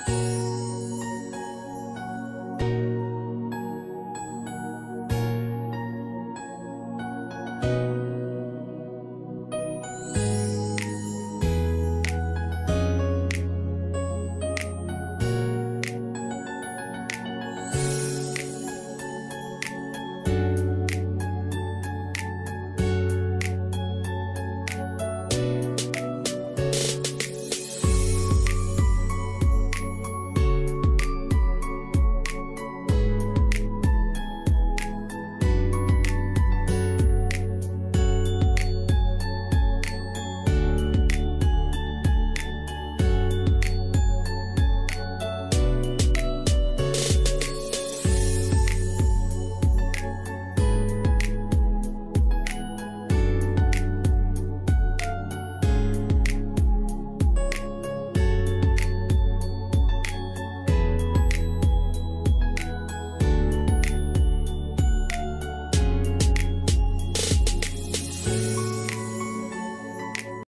Música